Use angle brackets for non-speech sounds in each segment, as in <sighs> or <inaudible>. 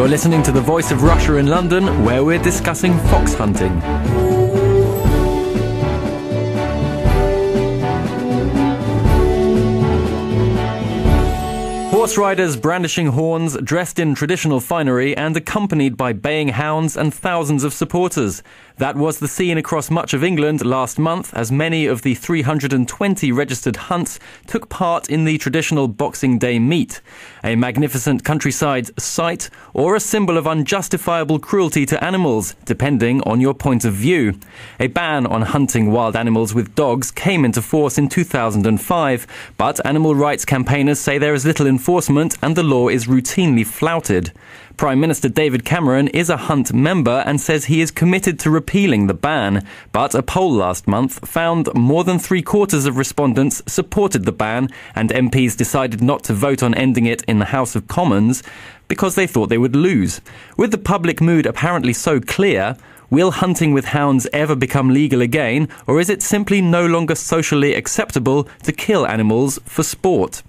You're listening to the Voice of Russia in London, where we're discussing fox hunting. Horse riders brandishing horns, dressed in traditional finery, and accompanied by baying hounds and thousands of supporters. That was the scene across much of England last month as many of the 320 registered hunts took part in the traditional Boxing Day meet. A magnificent countryside sight or a symbol of unjustifiable cruelty to animals, depending on your point of view. A ban on hunting wild animals with dogs came into force in 2005, but animal rights campaigners say there is little enforcement and the law is routinely flouted. Prime Minister David Cameron is a Hunt member and says he is committed to repealing the ban. But a poll last month found more than three quarters of respondents supported the ban, and MPs decided not to vote on ending it in the House of Commons because they thought they would lose. With the public mood apparently so clear, Will hunting with hounds ever become legal again, or is it simply no longer socially acceptable to kill animals for sport?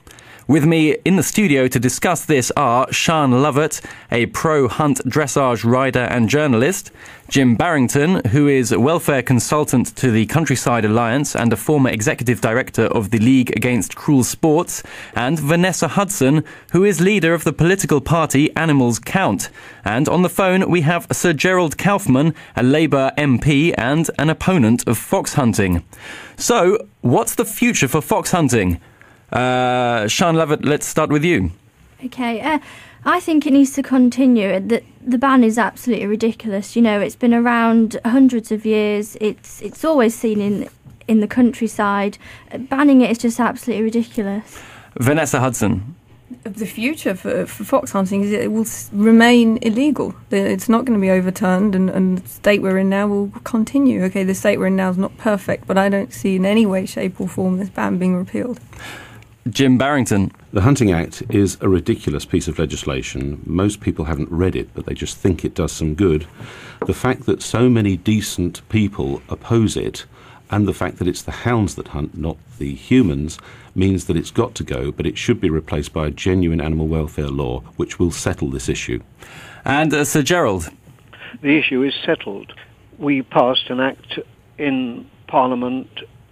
With me in the studio to discuss this are Sian Lovatt, a pro hunt dressage rider and journalist, Jim Barrington, who is welfare consultant to the Countryside Alliance and a former executive director of the League Against Cruel Sports, and Vanessa Hudson, who is leader of the political party Animals Count. And on the phone, we have Sir Gerald Kaufman, a Labour MP and an opponent of fox hunting. So, what's the future for fox hunting? Uh, Sian Lovatt, let's start with you. Okay, uh, I think it needs to continue. The, the ban is absolutely ridiculous. You know, it's been around hundreds of years. It's it's always seen in in the countryside. Banning it is just absolutely ridiculous. Vanessa Hudson. The future for, for fox hunting is it will remain illegal. It's not going to be overturned, and, and the state we're in now will continue. Okay, the state we're in now is not perfect, but I don't see in any way, shape, or form this ban being repealed. Jim Barrington. The Hunting Act is a ridiculous piece of legislation. Most people haven't read it, but they just think it does some good. The fact that so many decent people oppose it, and the fact that it's the hounds that hunt, not the humans, means that it's got to go, but it should be replaced by a genuine animal welfare law which will settle this issue. And uh, Sir Gerald. The issue is settled. We passed an act in Parliament,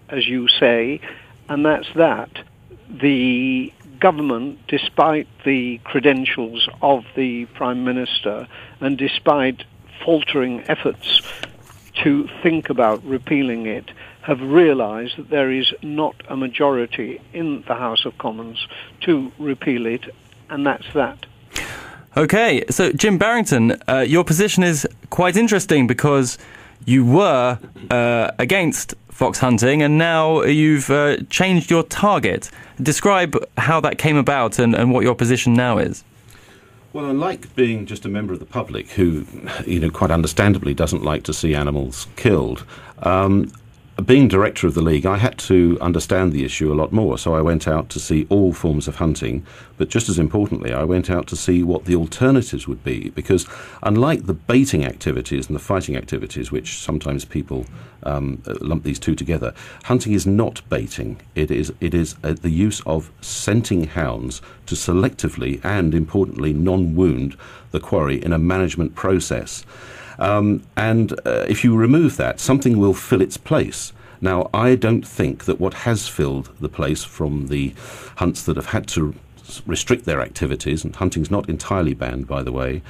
as you say, and that's that the government, despite the credentials of the Prime Minister and despite faltering efforts to think about repealing it, have realized that there is not a majority in the House of Commons to repeal it, and that's that. Okay, so Jim Barrington, uh, your position is quite interesting because you were uh, against fox hunting and now you've uh, changed your target. Describe how that came about and, and what your position now is. Well, unlike being just a member of the public who, you know, quite understandably doesn't like to see animals killed, um, being director of the league, I had to understand the issue a lot more. So I went out to see all forms of hunting, but just as importantly, I went out to see what the alternatives would be. Because unlike the baiting activities and the fighting activities, which sometimes people um, lump these two together, hunting is not baiting. It is it is uh, the use of scenting hounds to selectively and importantly non-wound the quarry in a management process. Um, and uh, if you remove that, something will fill its place. Now, I don't think that what has filled the place from the hunts that have had to restrict their activities, and hunting's not entirely banned, by the way,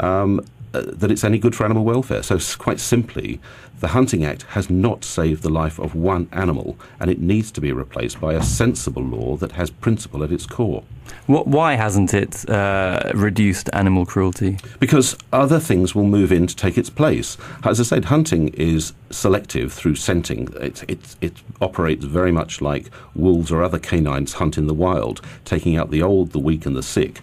um, uh, that it's any good for animal welfare. So, quite simply, the Hunting Act has not saved the life of one animal, and it needs to be replaced by a sensible law that has principle at its core. What, why hasn't it uh, reduced animal cruelty? Because other things will move in to take its place. As I said, hunting is selective through scenting. It, it, it operates very much like wolves or other canines hunt in the wild, taking out the old, the weak, and the sick.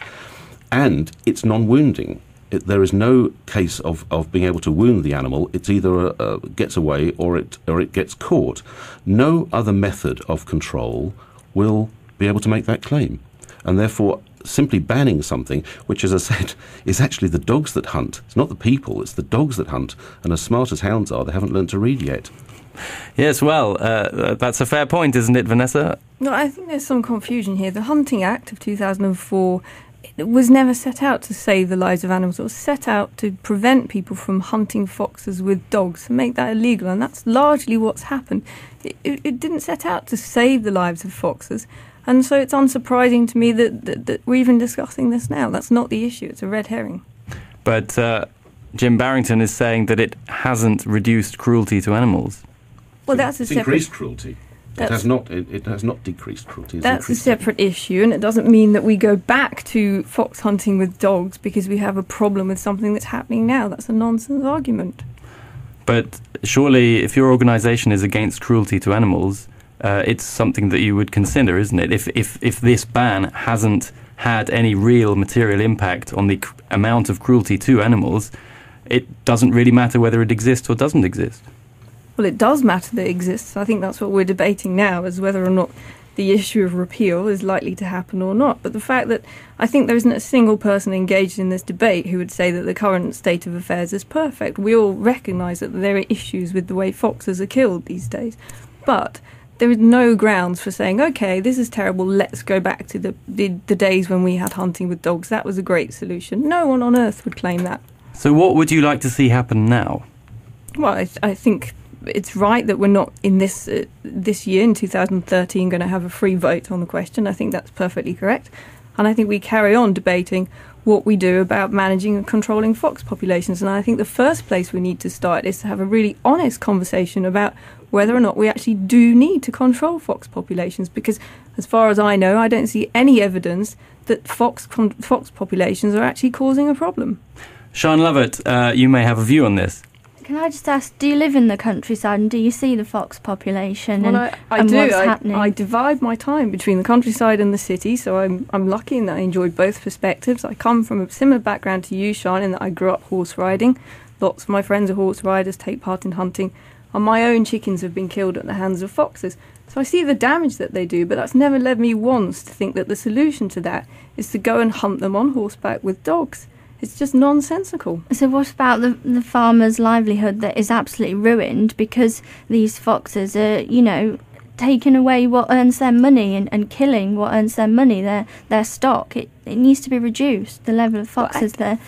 And it's non wounding it, there is no case of, of being able to wound the animal. It's either uh, gets away or it or it gets caught. No other method of control will be able to make that claim, and therefore simply banning something, which, as I said, <laughs> is actually the dogs that hunt. It's not the people; it's the dogs that hunt. And as smart as hounds are, they haven't learned to read yet. Yes, well, uh, that's a fair point, isn't it, Vanessa? No, I think there's some confusion here. The Hunting Act of 2004 it was never set out to save the lives of animals. It was set out to prevent people from hunting foxes with dogs and make that illegal. And that's largely what's happened. It, it, it didn't set out to save the lives of foxes. And so it's unsurprising to me that, that, that, we're even discussing this now. That's not the issue. It's a red herring. But uh, Jim Barrington is saying that it hasn't reduced cruelty to animals. Well, that's a it's separate... increased cruelty. It has not. It, it, has not decreased cruelty. That's a separate it. issue, and it doesn't mean that we go back to fox hunting with dogs because we have a problem with something that's happening now. That's a nonsense argument. But surely, if your organisation is against cruelty to animals, uh, it's something that you would consider, isn't it? If if if this ban hasn't had any real material impact on the cr- amount of cruelty to animals, it doesn't really matter whether it exists or doesn't exist. Well, it does matter that it exists. I think that's what we're debating now, is whether or not the issue of repeal is likely to happen or not. But the fact that I think there isn't a single person engaged in this debate who would say that the current state of affairs is perfect. We all recognise that there are issues with the way foxes are killed these days. But there is no grounds for saying, okay, this is terrible, let's go back to the, the, the days when we had hunting with dogs. That was a great solution. No one on earth would claim that. So, what would you like to see happen now? Well, I, I think it's right that we're not in this uh, this year in 2013 going to have a free vote on the question. I think that's perfectly correct, and I think we carry on debating what we do about managing and controlling fox populations. And I think the first place we need to start is to have a really honest conversation about whether or not we actually do need to control fox populations. Because, as far as I know, I don't see any evidence that fox con- fox populations are actually causing a problem. Sian Lovatt, uh, you may have a view on this. Can I just ask, do you live in the countryside and do you see the fox population well, and, I, I and do. what's I, happening? I divide my time between the countryside and the city, so I'm, I'm lucky in that I enjoy both perspectives. I come from a similar background to you, Sian, in that I grew up horse riding. Lots of my friends are horse riders, take part in hunting, and my own chickens have been killed at the hands of foxes. So I see the damage that they do, but that's never led me once to think that the solution to that is to go and hunt them on horseback with dogs. It's just nonsensical. So, what about the, the farmer's livelihood that is absolutely ruined because these foxes are, you know, taking away what earns them money and, and killing what earns them money, their their stock? It, it needs to be reduced, the level of foxes I, there.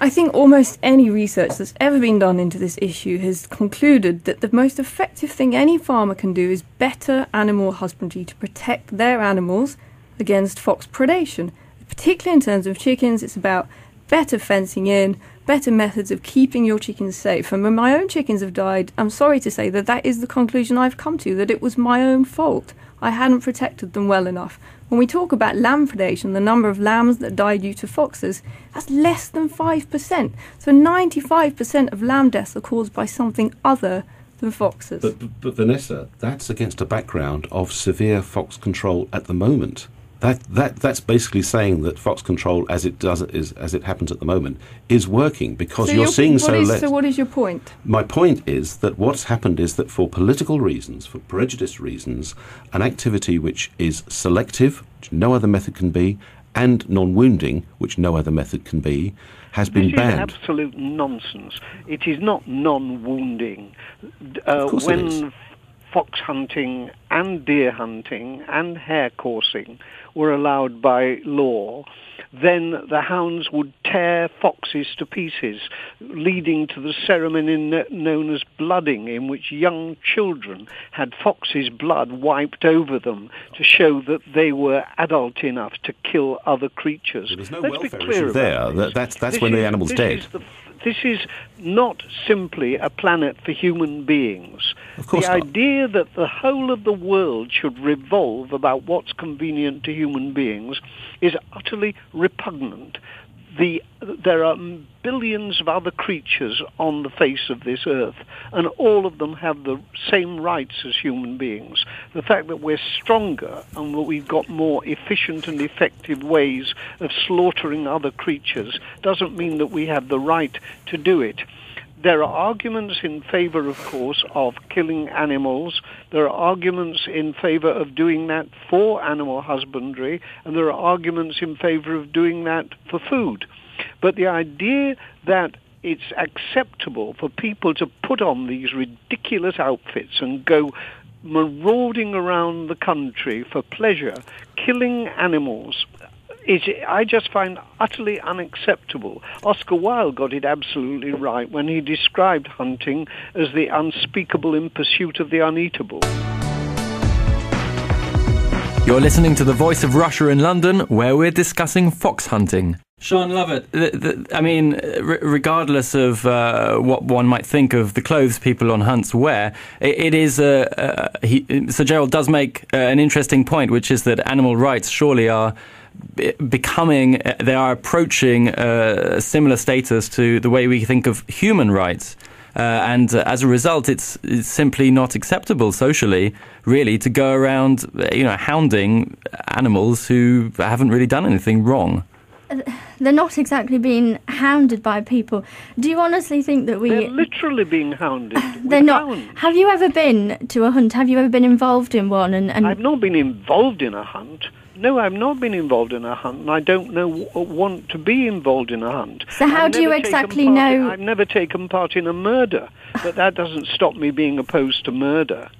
I think almost any research that's ever been done into this issue has concluded that the most effective thing any farmer can do is better animal husbandry to protect their animals against fox predation. Particularly in terms of chickens, it's about better fencing in, better methods of keeping your chickens safe. And when my own chickens have died, I'm sorry to say that that is the conclusion I've come to, that it was my own fault. I hadn't protected them well enough. When we talk about lamb predation, the number of lambs that die due to foxes, that's less than 5%. So 95% of lamb deaths are caused by something other than foxes. But, but, but Vanessa, that's against a background of severe fox control at the moment. That, that that's basically saying that fox control, as it does is as it happens at the moment, is working because so you're seeing so is, less. So what is your point? My point is that what's happened is that for political reasons, for prejudice reasons, an activity which is selective, which no other method can be, and non-wounding, which no other method can be, has been this banned. Is absolute nonsense. It is not non-wounding. Uh, of course when it is. Fox hunting and deer hunting and hare coursing were allowed by law, then the hounds would tear foxes to pieces, leading to the ceremony known as blooding, in which young children had foxes' blood wiped over them to show that they were adult enough to kill other creatures. There's no Let's welfare be clear issue there. That, that's that's this when is, the animal's dead. This is not simply a planet for human beings. Of course the not. idea that the whole of the world should revolve about what's convenient to human beings is utterly repugnant. The, there are billions of other creatures on the face of this earth, and all of them have the same rights as human beings. The fact that we're stronger and that we've got more efficient and effective ways of slaughtering other creatures doesn't mean that we have the right to do it. There are arguments in favor, of course, of killing animals. There are arguments in favor of doing that for animal husbandry, and there are arguments in favor of doing that for food. But the idea that it's acceptable for people to put on these ridiculous outfits and go marauding around the country for pleasure, killing animals is I just find utterly unacceptable. Oscar Wilde got it absolutely right when he described hunting as the unspeakable in pursuit of the uneatable. You're listening to the Voice of Russia in London, where we're discussing fox hunting. Sean Lovett, the, the, I mean, r- regardless of uh, what one might think of the clothes people on hunts wear, it, it is. Uh, uh, Sir Gerald does make uh, an interesting point, which is that animal rights surely are becoming, uh, they are approaching uh, a similar status to the way we think of human rights. Uh, and uh, as a result, it's, it's simply not acceptable socially, really, to go around, you know, hounding animals who haven't really done anything wrong they're not exactly being hounded by people. Do you honestly think that we? They're literally being hounded. <laughs> they're not. Hounds. Have you ever been to a hunt? Have you ever been involved in one? And, and I've not been involved in a hunt. No, I've not been involved in a hunt, and I don't know uh, want to be involved in a hunt. So how I've do you exactly know? In, I've never taken part in a murder, but that doesn't stop me being opposed to murder.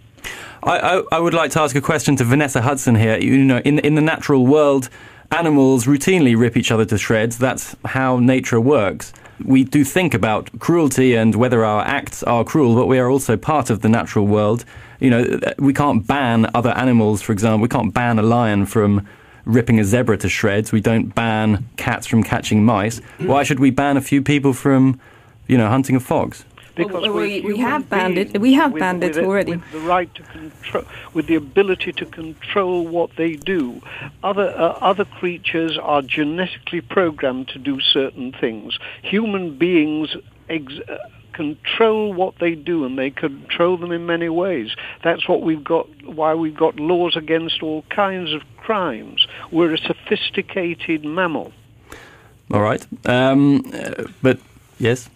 I, I, I would like to ask a question to Vanessa Hudson here. You know, in in the natural world animals routinely rip each other to shreds. That's how nature works. We do think about cruelty and whether our acts are cruel, but we are also part of the natural world. You know, we can't ban other animals, for example. We can't ban a lion from ripping a zebra to shreds. We don't ban cats from catching mice. Why should we ban a few people from, you know, hunting a fox? because well, we, we have banned it. We have with, banned with it already. With the right to control, with the ability to control what they do. Other uh, other creatures are genetically programmed to do certain things. Human beings. Ex- uh, control what they do and they control them in many ways. That's what we've got, why we've got laws against all kinds of crimes. We're a sophisticated mammal. All right. Um, uh, but, yes?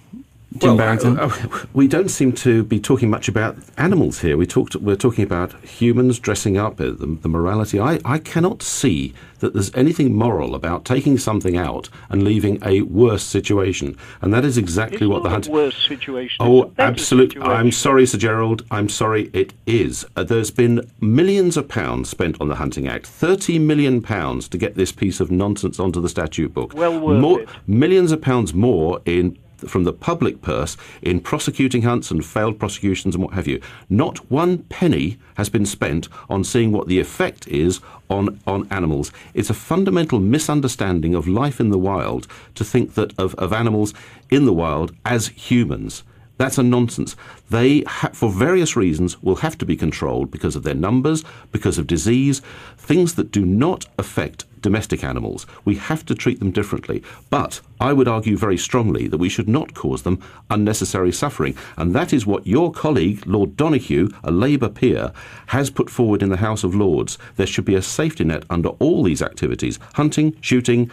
Jim well, Barrington? Uh, uh, <laughs> we don't seem to be talking much about animals here. We talked, we're talking about humans dressing up, uh, the, the, morality. I, I cannot see that there's anything moral about taking something out and leaving a worse situation. And that is exactly it's what the hunt. worse situation. Oh, absolutely. I'm sorry, Sir Gerald. I'm sorry. It is. Uh, there's been millions of pounds spent on the Hunting Act. Thirty million pounds to get this piece of nonsense onto the statute book. Well worth more, it. Millions of pounds more in from the public purse in prosecuting hunts and failed prosecutions and what have you. Not one penny has been spent on seeing what the effect is on, on animals. It's a fundamental misunderstanding of life in the wild to think that of, of animals in the wild as humans. That's a nonsense. They, ha- for various reasons, will have to be controlled because of their numbers, because of disease, things that do not affect domestic animals. We have to treat them differently. But I would argue very strongly that we should not cause them unnecessary suffering. And that is what your colleague, Lord Donoughue, a Labour peer, has put forward in the House of Lords. There should be a safety net under all these activities hunting, shooting,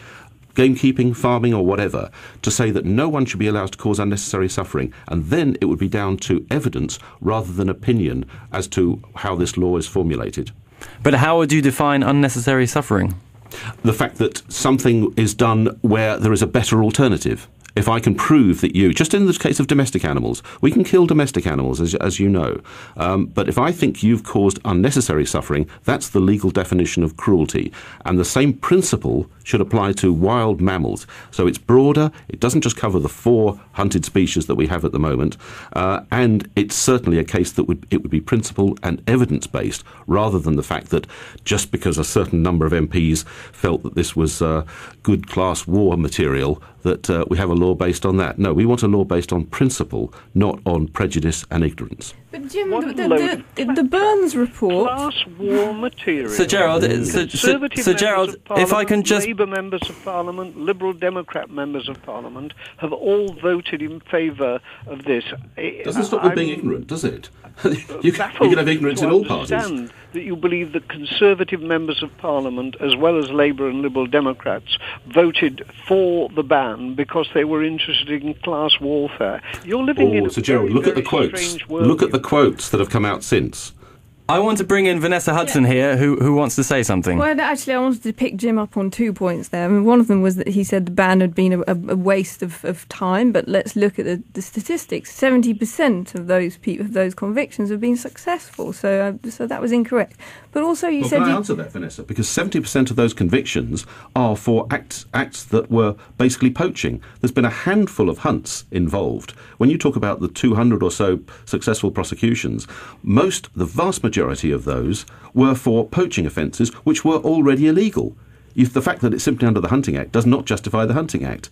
gamekeeping, farming, or whatever, to say that no one should be allowed to cause unnecessary suffering. And then it would be down to evidence rather than opinion as to how this law is formulated. But how would you define unnecessary suffering? The fact that something is done where there is a better alternative. If I can prove that you, just in the case of domestic animals, we can kill domestic animals, as, as you know. Um, but if I think you've caused unnecessary suffering, that's the legal definition of cruelty. And the same principle should apply to wild mammals. So it's broader, it doesn't just cover the four hunted species that we have at the moment, uh, and it's certainly a case that would, it would be principle and evidence based rather than the fact that just because a certain number of MPs felt that this was uh, good class war material, that uh, we have a law based on that. No, we want a law based on principle, not on prejudice and ignorance. But Jim, the, the, the, the, Burns report. Class war material. Sir Gerald, Sir, Sir, Sir Gerald, if I can just. Labour members of Parliament, Liberal Democrat members of Parliament have all voted in favour of this. Doesn't stop with being ignorant, does it? you, <laughs> you, can have ignorance in all parties. That you believe that Conservative members of Parliament, as well as Labour and Liberal Democrats, voted for the ban because they were interested in class warfare. You're living oh, in a Sir Gerald, look at the quotes. Look at the quotes that have come out since. I want to bring in Vanessa Hudson here, who who wants to say something. Well, actually, I wanted to pick Jim up on two points there. I mean, one of them was that he said the ban had been a, a waste of, of time, but let's look at the, the statistics. Seventy percent of those people, of those convictions, have been successful. So, uh, so that was incorrect. But also, you well, said can I you, answer that, Vanessa? Because 70% of those convictions are for acts, acts that were basically poaching. There's been a handful of hunts involved. When you talk about the 200 or so successful prosecutions, most, the vast majority of those were for poaching offences which were already illegal. If the fact that it's simply under the Hunting Act does not justify the Hunting Act.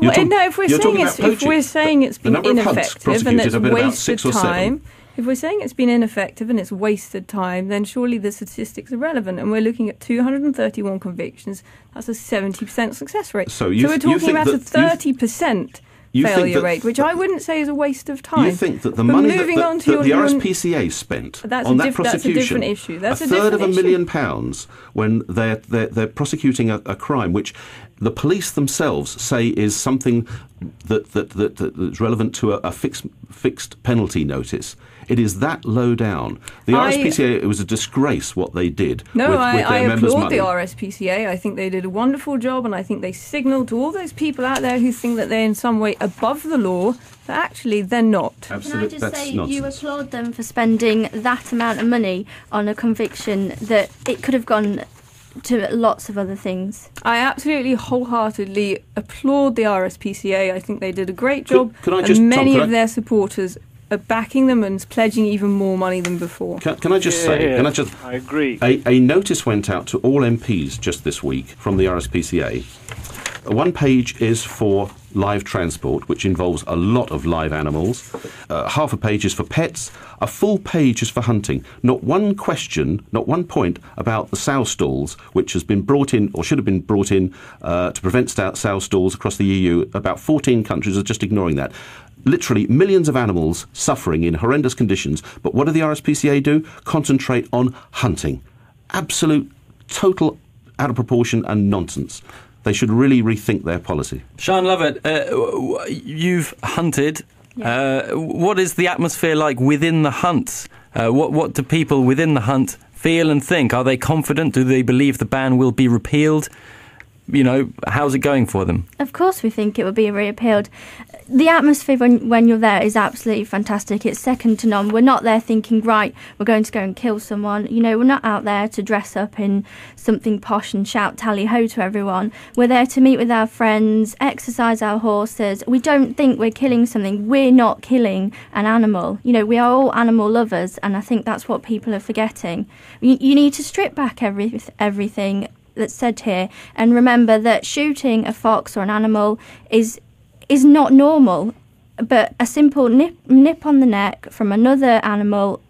You're well, talk- no, if we're saying it's about if we're saying it's been number of hunts ineffective and it's have been about wasted six or seven. time, if we're saying it's been ineffective and it's wasted time, then surely the statistics are relevant. And we're looking at 231 convictions. That's a 70% success rate. So you we're talking about a that- you- 30% you think failure that- rate, which I wouldn't say is a waste of time. You think that the But money that, moving that- on to that your- the RSPCA spent That's a on that diff- that's a prosecution, different issue. That's a a third of a million issue. pounds when they're, they're, they're prosecuting a, a crime which the police themselves say is something that, that, that, that that's relevant to a, a fixed, fixed penalty notice. It is that low down. The I- RSPCA, it was a disgrace what they did No, with, I, with I their members' applaud money. the RSPCA. I think they did a wonderful job, and I think they signalled to all those people out there who think that they're in some way above the law that actually they're not. Can I just that's say you applaud them for spending that amount of money on a conviction that it could have gone to lots of other things. I absolutely wholeheartedly applaud the RSPCA. I think they did a great Could- job, could I just- and Tom, many could of I- their supporters are backing them and pledging even more money than before. Can, can I just Yeah, say, yeah, can I just, I agree. A, a notice went out to all MPs just this week from the RSPCA. One page is for live transport, which involves a lot of live animals. Uh, half a page is for pets. A full page is for hunting. Not one question, not one point about the sow stalls, which has been brought in or should have been brought in uh, to prevent sta- sow stalls across the EU. About 14 countries are just ignoring that. Literally millions of animals suffering in horrendous conditions. But what do the RSPCA do? Concentrate on hunting. Absolute, total out of proportion and nonsense. They should really rethink their policy. Sian Lovatt, uh, w- w- you've hunted. Uh, what is the atmosphere like within the hunt? Uh, what what do people within the hunt feel and think? Are they confident? Do they believe the ban will be repealed? You know, how's it going for them? Of course, we think it will be reappealed. The atmosphere when, when you're there is absolutely fantastic. It's second to none. We're not there thinking, right, we're going to go and kill someone. You know, we're not out there to dress up in something posh and shout tally ho to everyone. We're there to meet with our friends, exercise our horses. We don't think we're killing something. We're not killing an animal. You know, we are all animal lovers, and I think that's what people are forgetting. You, you need to strip back every, everything that's said here and remember that shooting a fox or an animal is is not normal but a simple nip nip on the neck from another animal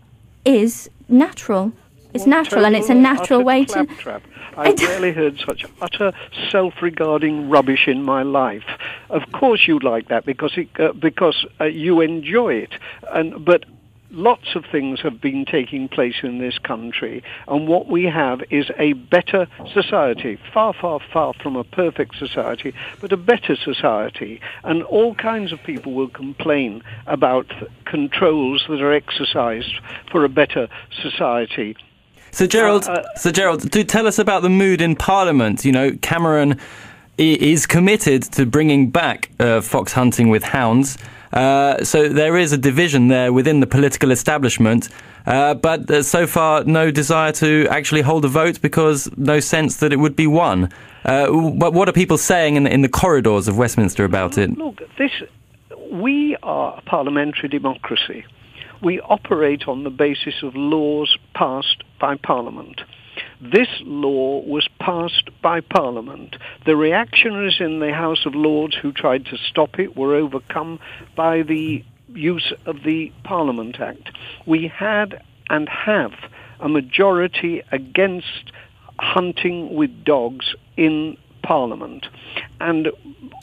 is natural it's natural and it's a natural way to claptrap. <laughs> I've rarely heard such utter self-regarding rubbish in my life. Of course, you like that because it, uh, because uh, you enjoy it, and but. Lots of things have been taking place in this country, and what we have is a better society, far, far, far from a perfect society, but a better society. And all kinds of people will complain about controls that are exercised for a better society. So Gerald, Uh, uh, so Gerald, do tell us about the mood in Parliament. You know, Cameron is committed to bringing back uh, fox hunting with hounds. Uh, so there is a division there within the political establishment, uh, but uh, so far no desire to actually hold a vote because no sense that it would be won. Uh, but what are people saying in the, in the corridors of Westminster about it? Look, this we are a parliamentary democracy. We operate on the basis of laws passed by Parliament. This law was passed by Parliament. The reactionaries in the House of Lords who tried to stop it were overcome by the use of the Parliament Act. We had and have a majority against hunting with dogs in Parliament. And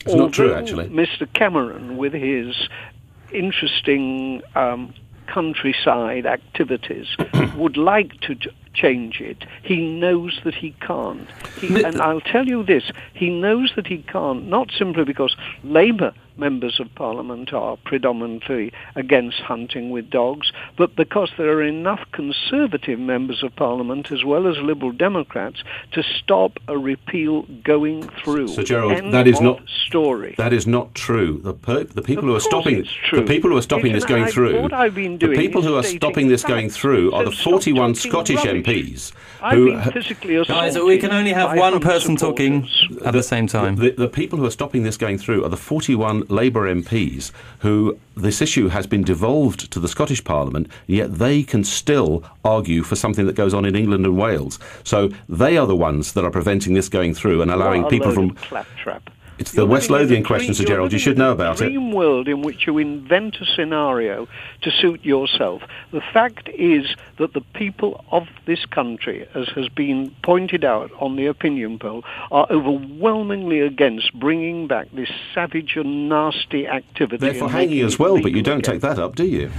It's not true, actually. Mr. Cameron, with his interesting um, countryside activities, <coughs> would like to change it. He knows that he can't. He, and I'll tell you this: he knows that he can't, not simply because Labour members of Parliament are predominantly against hunting with dogs, but because there are enough Conservative members of Parliament as well as Liberal Democrats to stop a repeal going through. So, Gerald, End that is of not story. That is not true. The per, the people Of who are stopping the people who are stopping It's this going I- through what I've been the people who are stopping this facts. going through are the 41 Scottish rubbish. MPs I've who been physically Guys, we can only have one Hunt person talking at the same time. The, the people who are stopping this going through are the 41 Labour MPs who this issue has been devolved to the Scottish Parliament, yet they can still argue for something that goes on in England and Wales. So they are the ones that are preventing this going through and allowing people from. claptrap. It's the West living Lothian question, Sir Gerald. You should know a about it. dream world in which you invent a scenario to suit yourself. The fact is that the people of this country, as has been pointed out on the opinion poll, are overwhelmingly against bringing back this savage and nasty activity. They're for hanging as well, but you don't again. take that up, do you?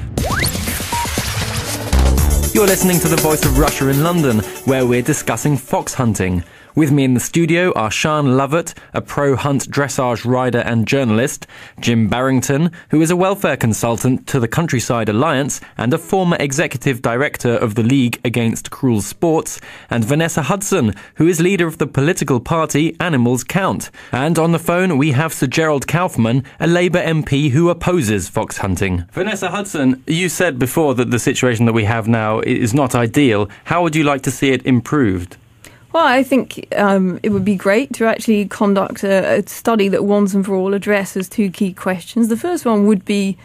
You're listening to the Voice of Russia in London, where we're discussing fox hunting. With me in the studio are Sian Lovatt, a pro hunt dressage rider and journalist, Jim Barrington, who is a welfare consultant to the Countryside Alliance and a former executive director of the League Against Cruel Sports, and Vanessa Hudson, who is leader of the political party Animals Count. And on the phone, we have Sir Gerald Kaufman, a Labour MP who opposes fox hunting. Vanessa Hudson, you said before that the situation that we have now is not ideal. How would you like to see it improved? Well, I think um, it would be great to actually conduct a, a study that once and for all addresses two key questions. The first one would be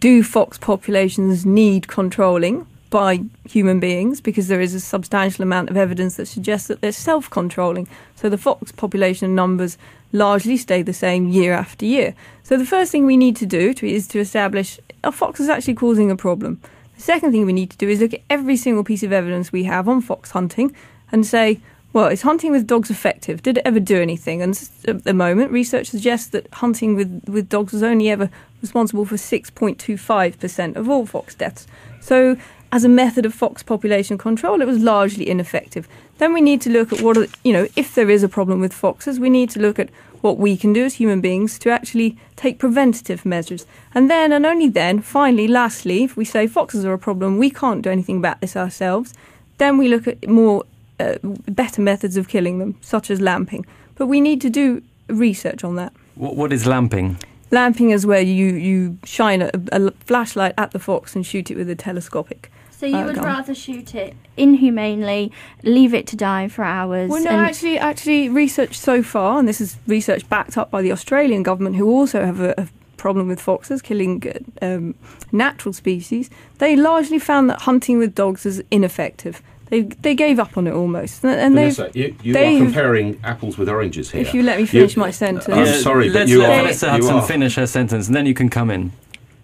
Do fox populations need controlling by human beings? Because there is a substantial amount of evidence that suggests that they're self controlling. So the fox population numbers largely stay the same year after year. So the first thing we need to do to, is to establish are foxes is actually causing a problem? The second thing we need to do is look at every single piece of evidence we have on fox hunting and say, well, is hunting with dogs effective? Did it ever do anything? And at the moment, research suggests that hunting with, with dogs was only ever responsible for 6.25% of all fox deaths. So, as a method of fox population control, it was largely ineffective. Then we need to look at what, you know, if there is a problem with foxes, we need to look at what we can do as human beings to actually take preventative measures. And then, and only then, finally, lastly, if we say foxes are a problem, we can't do anything about this ourselves, then we look at more uh, better methods of killing them, such as lamping. But we need to do research on that. What, what is lamping? Lamping is where you, you shine a, a flashlight at the fox and shoot it with a telescopic. So you Uh, would go on. rather shoot it inhumanely, leave it to die for hours? Well, no, and- actually, actually, research so far, and this is research backed up by the Australian government, who also have a, a problem with foxes killing um, natural species. They largely found that hunting with dogs is ineffective. They they gave up on it almost, and, and they've. Vanessa, you, you they are have- comparing apples with oranges here. If you let me finish my sentence. I'm Yeah, sorry, but let's you let are. Vanessa you Hudson finish her sentence, and then you can come in.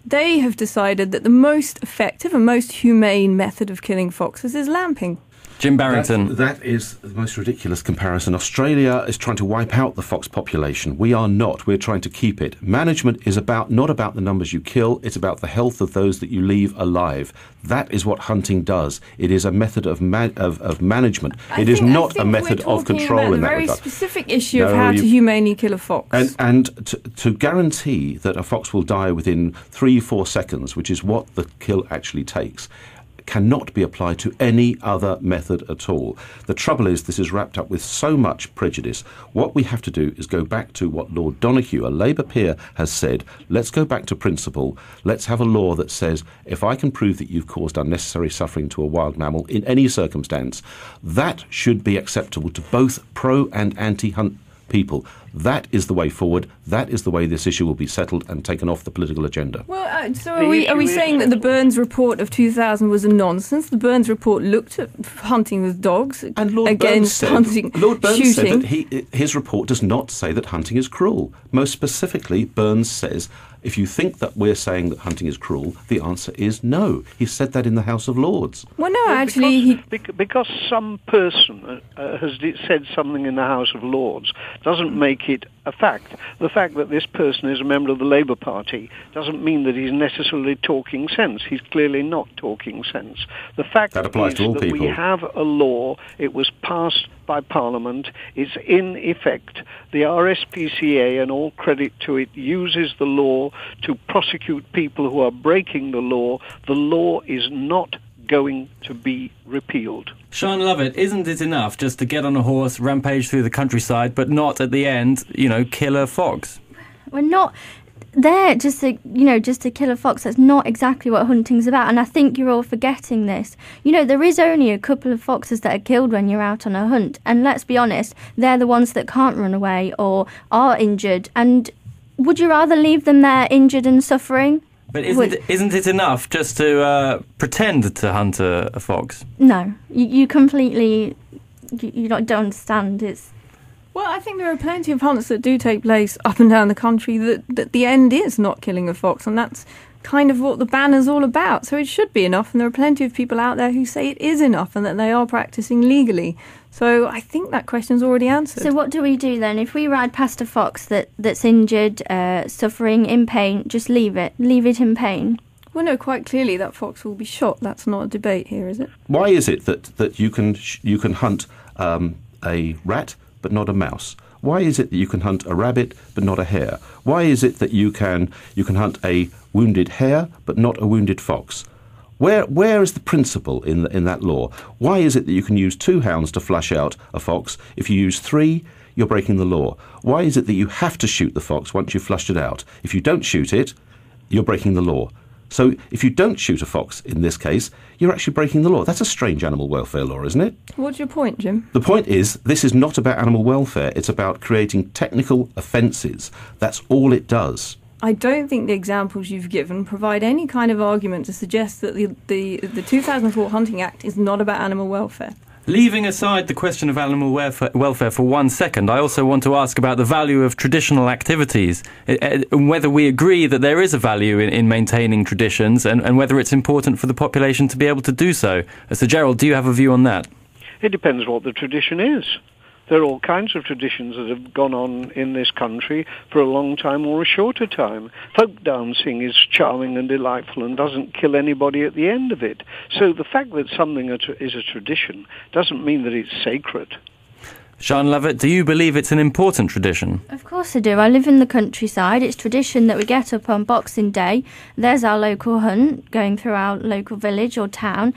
They have decided that the most effective and most humane method of killing foxes is lamping. Jim Barrington. That, that is the most ridiculous comparison. Australia is trying to wipe out the fox population. We are not. We're trying to keep it. Management is about not about the numbers you kill. It's about the health of those that you leave alive. That is what hunting does. It is a method of ma- of, of management. I It is think- I not a think we're method of talking control about in the that very regard. specific issue of how you- to humanely kill a fox. And, and to, to guarantee that a fox will die within three, four seconds, which is what the kill actually takes, cannot be applied to any other method at all. The trouble is, this is wrapped up with so much prejudice. What we have to do is go back to what Lord Donoughue, a Labour peer, has said. Let's go back to principle. Let's have a law that says if I can prove that you've caused unnecessary suffering to a wild mammal in any circumstance, that should be acceptable to both pro and anti hunt people. That is the way forward. That is the way this issue will be settled and taken off the political agenda. Well, uh, so are we, are we saying that the. Burns report of 2000 was a nonsense? The Burns report looked at hunting with dogs And Lord Burns against said, hunting, Lord Burns shooting. said that he, his report does not say that hunting is cruel. Most specifically, Burns says if you think that we're saying that hunting is cruel, the answer is no. He said that in the House of Lords. well, no, Well, actually, because, he, because some person uh, uh, has said something in the House of Lords doesn't make it a fact. The fact that this person is a member of the Labour Party doesn't mean that he's necessarily talking sense. He's clearly not talking sense. The fact That applies to all that we have a law. It was passed by Parliament. It's in effect. The RSPCA, and all credit to it, uses the law to prosecute people who are breaking the law. The law is not going to be repealed. Sian Lovatt, isn't it enough just to get on a horse, rampage through the countryside, but not at the end, you know, kill a fox? We're not there just to you know just to kill a fox. That's not exactly what hunting's about, and I think you're all forgetting this. You know, there is only a couple of foxes that are killed when you're out on a hunt, and let's be honest, they're the ones that can't run away or are injured. And would you rather leave them there injured and suffering? But isn't, Would- it, isn't it enough just to uh, pretend to hunt a, a fox? No, you, you completely you, you don't, don't understand. It's Well, I think there are plenty of hunts that do take place up and down the country that, that the end is not killing a fox, and that's kind of what the banner's all about. So it should be enough, and there are plenty of people out there who say it is enough and that they are practicing legally. So I think that question's already answered. So what do we do then? If we ride past a fox that, that's injured, uh, suffering, in pain, just leave it. Leave it in pain. well, no, quite clearly that fox will be shot. That's not a debate here, is it? Why is it that, that you can sh- you can hunt um, a rat but not a mouse? Why is it that you can hunt a rabbit but not a hare? Why is it that you can you can hunt a wounded hare but not a wounded fox? Where where is the principle in the, in that law? Why is it that you can use two hounds to flush out a fox? If you use three, you're breaking the law. Why is it that you have to shoot the fox once you've flushed it out? If you don't shoot it, you're breaking the law. So if you don't shoot a fox in this case, you're actually breaking the law. That's a strange animal welfare law, isn't it? What's your point, Jim? The point is, this is not about animal welfare. It's about creating technical offences. That's all it does. I don't think the examples you've given provide any kind of argument to suggest that the, the, the 2004 Hunting Act is not about animal welfare. Leaving aside the question of animal welfare, welfare for one second, I also want to ask about the value of traditional activities, uh, uh, and whether we agree that there is a value in, in maintaining traditions, and, and whether it's important for the population to be able to do so. Uh, Sir Gerald, do you have a view on that? It depends what the tradition is. There are all kinds of traditions that have gone on in this country for a long time or a shorter time. Folk dancing is charming and delightful and doesn't kill anybody at the end of it. So the fact that something is a tradition doesn't mean that it's sacred. Sian Lovatt, do you believe it's an important tradition? Of course I do. I live in the countryside. It's tradition that we get up on Boxing Day. There's our local hunt going through our local village or town.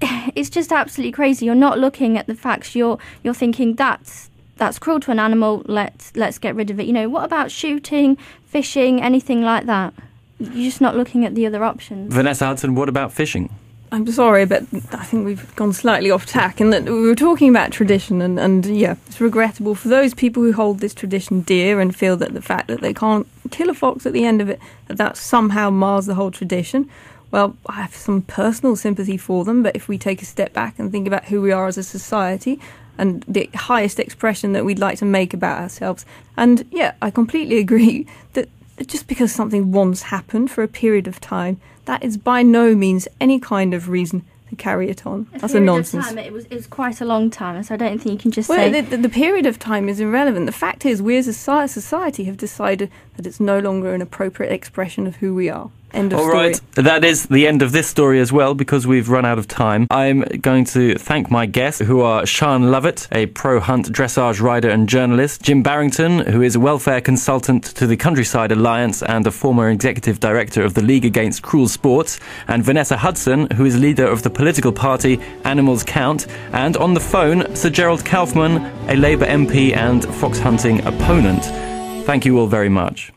<sighs> It's just absolutely crazy. You're not looking at the facts. You're you're thinking that's that's cruel to an animal. Let's let's get rid of it. You know, what about shooting, fishing, anything like that? You're just not looking at the other options. Vanessa Hudson, what about fishing? I'm sorry, but I think we've gone slightly off tack in that we were talking about tradition, and, and yeah, it's regrettable for those people who hold this tradition dear and feel that the fact that they can't kill a fox at the end of it, that that somehow mars the whole tradition. Well, I have some personal sympathy for them, but if we take a step back and think about who we are as a society and the highest expression that we'd like to make about ourselves, and yeah, I completely <laughs> agree that just because something once happened for a period of time, that is by no means any kind of reason to carry it on. That's a period of nonsense. time, it was it was quite a long time, so I don't think you can just Well, say the, the, the period of time is irrelevant. The fact is, we as a society have decided that it's no longer an appropriate expression of who we are. End of All story. right, that is the end of this story as well because we've run out of time. I'm going to thank my guests who are Sian Lovatt, a pro hunt dressage rider and journalist, Jim Barrington, who is a welfare consultant to the Countryside Alliance and a former executive director of the League Against Cruel Sports, and Vanessa Hudson, who is leader of the political party Animals Count, and on the phone, Sir Gerald Kaufman, a Labour MP and fox hunting opponent. Thank you all very much.